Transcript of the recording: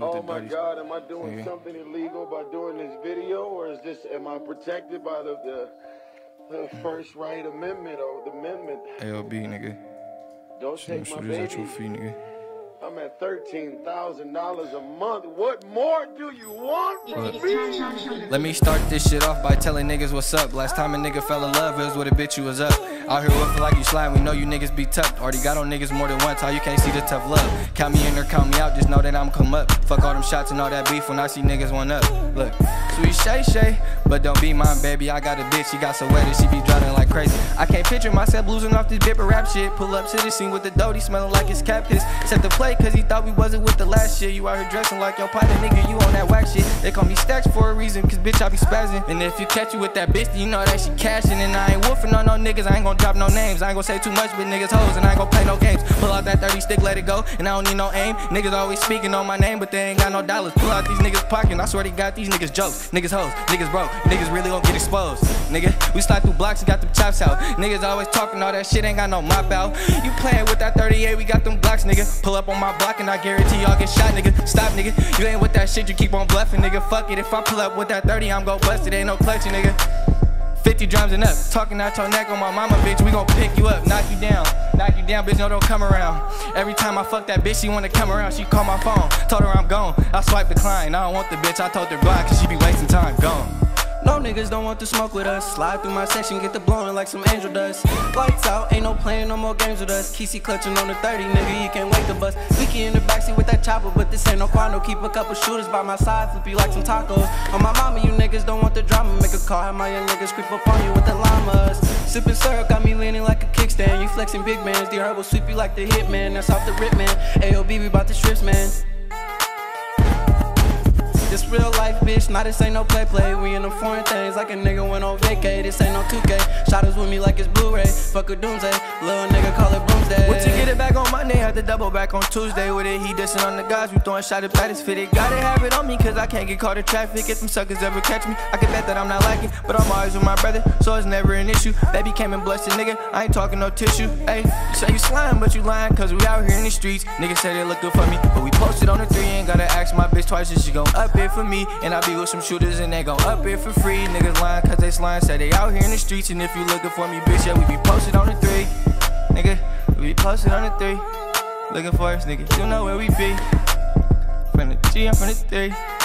Oh my God, am I doing something illegal by doing this video, or is this am I protected by the the, the First Right Amendment or the Amendment? ALB, nigga. Don't take my at your baby. feet, nigga. I'm at thirteen thousand dollars a month. What more do you want from me? Let me start this shit off by telling niggas what's up. Last time a nigga fell in love, it was with a bitch you was up. Out here looking like you slime, we know you niggas be tough. Already got on niggas more than once, how you can't see the tough love. Count me in or count me out, just know that I'm come up. Fuck all them shots and all that beef when I see niggas one up. Look, sweet Shay Shay, but don't be mine, baby. I got a bitch, she got so wet she be drowning like crazy. I can't picture myself losing off this bipper rap shit. Pull up to the scene with the doty smelling like it's cactus. Set the play cause he thought we wasn't with the last shit. You out here dressing like your partner, nigga, you on that whack shit. They call me Stacks for a reason, cause bitch, I be spazzing. And if you catch you with that bitch, then you know that she cashing. And I ain't woofing on no niggas, I ain't gonna drop no names. I ain't gonna say too much, but niggas hoes, and I ain't gonna play no games. Pull out that 30 stick, let it go, and I don't need no aim. Niggas always speaking on my name, but they ain't got no dollars. Pull out these niggas' pocket, I swear they got these niggas jokes. Niggas hoes, niggas broke, niggas really gon' get exposed. Nigga, we slide through blocks and got them chops out. Niggas always talking all that shit, ain't got no mop out. You playing with that 38, we got them blocks, nigga. Pull up on my block and I guarantee y'all get shot, nigga. Stop, nigga. You ain't with that shit, you keep on bluffing, nigga. Fuck it, if I pull up with that 30, I'm gon' bust it, ain't no clutching, nigga. 50 drums and up, talking out your neck on my mama, bitch. We gon' pick you up, knock you down, knock you down, bitch. No, don't come around. Every time I fuck that bitch, she wanna come around. She call my phone, told her I'm gone. I swipe decline, I don't want the bitch. I told her bye, cause she be wasting time, gone. No niggas don't want to smoke with us. Slide through my section, get the blowing like some angel dust. Lights out, ain't no playing no more games with us. Kesey clutching on the 30, nigga, you can't wait to bust. Leaky in the backseat with that chopper, but this ain't no quando. Keep a couple shooters by my side, flip you like some tacos. On my mama, you niggas don't want the drama. Make a call, have my young niggas creep up on you with the llamas. Sipping syrup, got me leaning like a kickstand. You flexing big mans, the herbal sweep you like the hitman. That's off the rip, man. AOB, we bout the strips, man. This real life, bitch. Nah, this ain't no play play. We in them foreign things like a nigga went on vacay. This ain't no 2K. Shot with me like it's Blu-ray. Fuck a doomsday. Little nigga call it Broomsday. Once you get it back on Monday, had to double back on Tuesday with it. He dissing on the guys. We throwing shot at baddest fitted. Gotta have it on me, cause I can't get caught in traffic. If them suckers ever catch me, I can bet that I'm not lacking. But I'm always with my brother, so it's never an issue. Baby came and blessed a nigga. I ain't talking no tissue. Hey, you say you slime, but you lying, cause we out here in the streets. Niggas say they good for me, but we posted on the three. Ain't gotta ask my bitch twice if she gon' up it for me. And I be with some shooters and they gon' up it for free. Niggas lying cause they slime, say they out here in the streets. And if you looking for me, bitch, yeah, we be posted on the three. Nigga, we be posted on the three. Looking for us, nigga, you know where we be. From the G, I'm from the three.